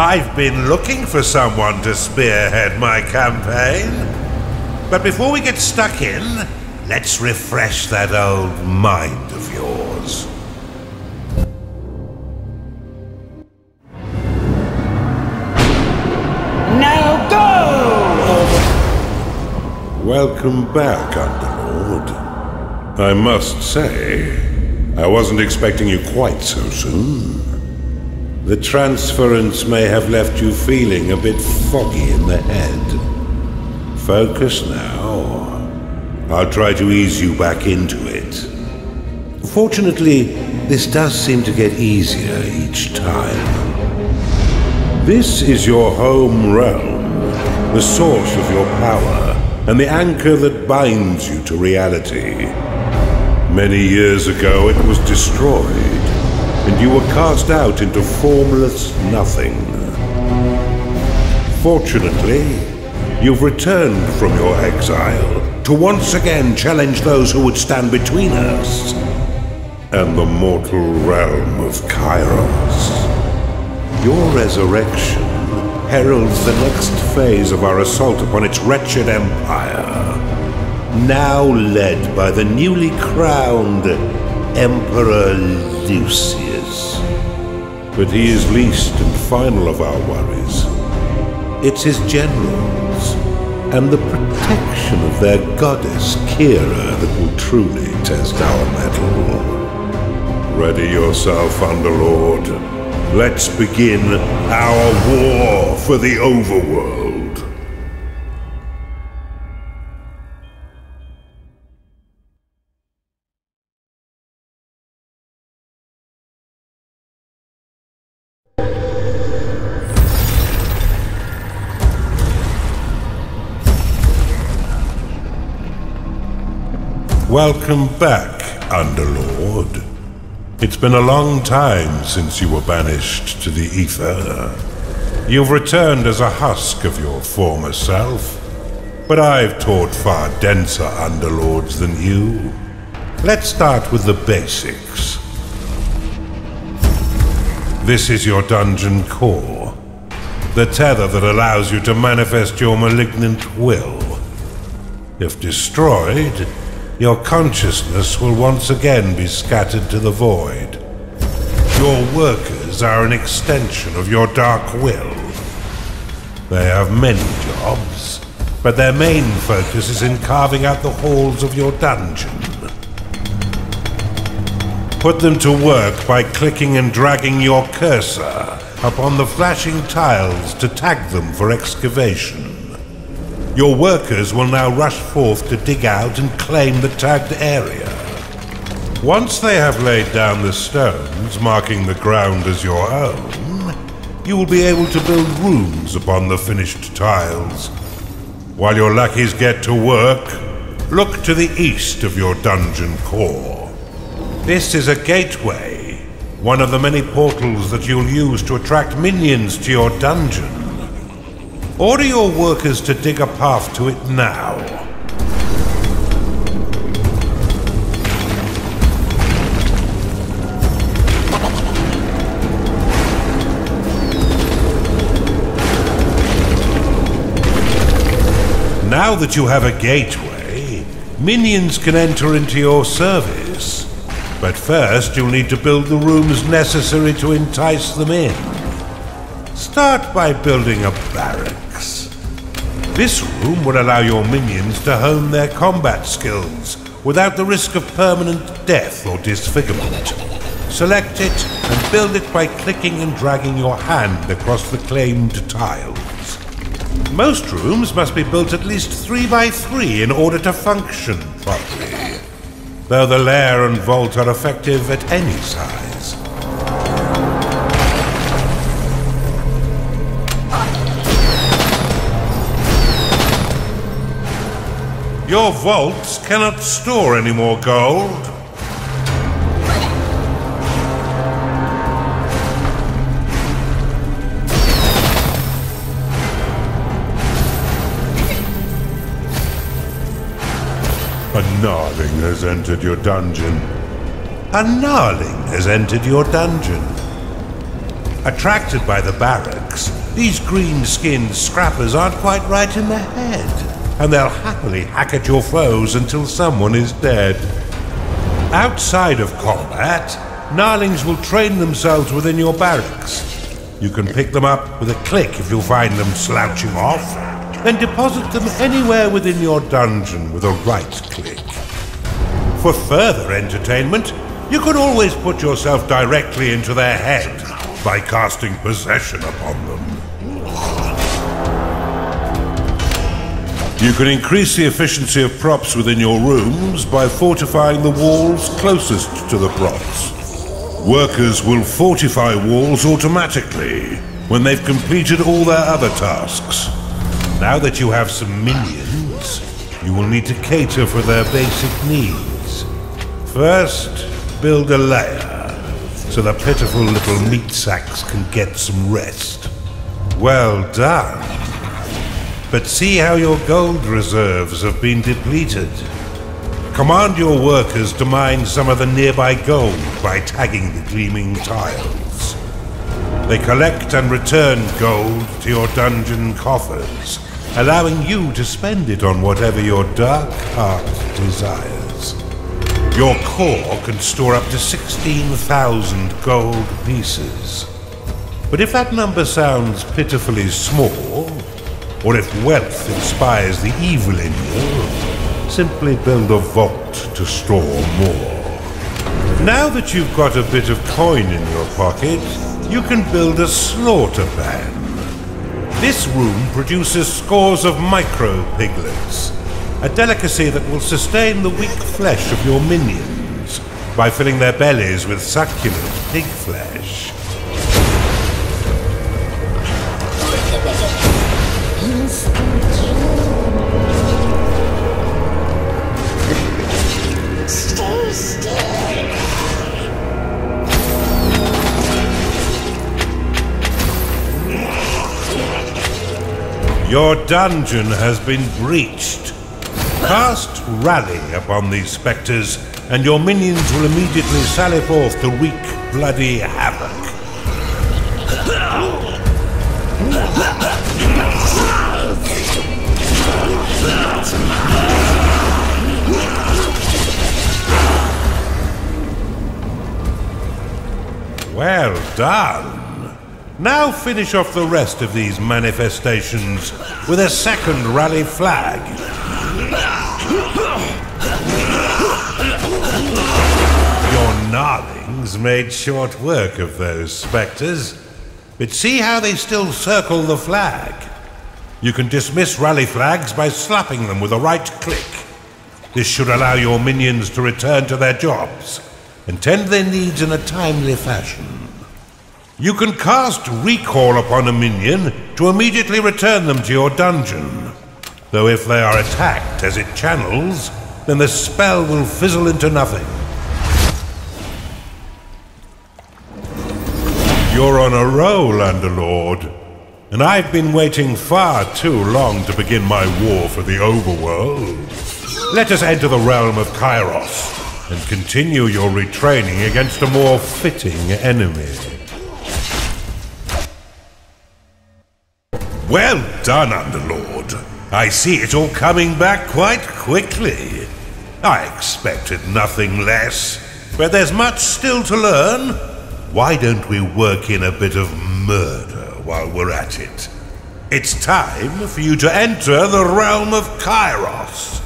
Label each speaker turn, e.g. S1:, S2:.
S1: I've been looking for someone to spearhead my campaign. But before we get stuck in, let's refresh that old mind of yours.
S2: Now go!
S1: Welcome back, Underlord. I must say, I wasn't expecting you quite so soon. The transference may have left you feeling a bit foggy in the head. Focus now. I'll try to ease you back into it. Fortunately, this does seem to get easier each time. This is your home realm, the source of your power, and the anchor that binds you to reality. Many years ago, it was destroyed, you were cast out into formless nothing. Fortunately, you've returned from your exile to once again challenge those who would stand between us and the mortal realm of Kairos. Your resurrection heralds the next phase of our assault upon its wretched empire, now led by the newly crowned Emperor Lucius. But he is least and final of our worries. It's his generals and the protection of their goddess Kira that will truly test our mettle. Ready yourself, Underlord. Let's begin our war for the overworld. Welcome back, Underlord. It's been a long time since you were banished to the Ether. You've returned as a husk of your former self, but I've taught far denser Underlords than you. Let's start with the basics. This is your dungeon core, the tether that allows you to manifest your malignant will. If destroyed, your consciousness will once again be scattered to the void. Your workers are an extension of your dark will. They have many jobs, but their main focus is in carving out the halls of your dungeon. Put them to work by clicking and dragging your cursor upon the flashing tiles to tag them for excavation. Your workers will now rush forth to dig out and claim the tagged area. Once they have laid down the stones, marking the ground as your own, you will be able to build rooms upon the finished tiles. While your lackeys get to work, look to the east of your dungeon core. This is a gateway, one of the many portals that you'll use to attract minions to your dungeon. Order your workers to dig a path to it now. Now that you have a gateway, minions can enter into your service. But first, you'll need to build the rooms necessary to entice them in. Start by building a barracks. This room will allow your minions to hone their combat skills without the risk of permanent death or disfigurement. Select it and build it by clicking and dragging your hand across the claimed tiles. Most rooms must be built at least three by three in order to function properly, though the lair and vault are effective at any size. Your vaults cannot store any more gold. A Gnarling has entered your dungeon. A Gnarling has entered your dungeon. Attracted by the barracks, these green-skinned scrappers aren't quite right in the head, and they'll happily hack at your foes until someone is dead. Outside of combat, Gnarlings will train themselves within your barracks. You can pick them up with a click if you find them slouching off, then deposit them anywhere within your dungeon with a right click. For further entertainment, you can always put yourself directly into their head by casting possession upon them. You can increase the efficiency of props within your rooms by fortifying the walls closest to the props. Workers will fortify walls automatically when they've completed all their other tasks. Now that you have some minions, you will need to cater for their basic needs. First, build a lair, so the pitiful little meat sacks can get some rest. Well done. But see how your gold reserves have been depleted. Command your workers to mine some of the nearby gold by tagging the gleaming tiles. They collect and return gold to your dungeon coffers, allowing you to spend it on whatever your dark heart desires. Your core can store up to 16,000 gold pieces. But if that number sounds pitifully small, or if wealth inspires the evil in you, Simply build a vault to store more. Now that you've got a bit of coin in your pocket, you can build a slaughter pen. This room produces scores of micro piglets, a delicacy that will sustain the weak flesh of your minions by filling their bellies with succulent pig flesh. Your dungeon has been breached. Cast Rally upon these spectres, and your minions will immediately sally forth to wreak bloody havoc. Well done. Now finish off the rest of these manifestations with a second rally flag. Your gnarlings made short work of those spectres, but see how they still circle the flag. You can dismiss rally flags by slapping them with a right click. This should allow your minions to return to their jobs and tend their needs in a timely fashion. You can cast Recall upon a minion to immediately return them to your dungeon. Though if they are attacked as it channels, then the spell will fizzle into nothing. You're on a roll, Underlord. And I've been waiting far too long to begin my war for the overworld. Let us enter the realm of Kairos and continue your retraining against a more fitting enemy. Well done, Underlord. I see it all coming back quite quickly. I expected nothing less, but there's much still to learn. Why don't we work in a bit of murder while we're at it? It's time for you to enter the realm of Kairos.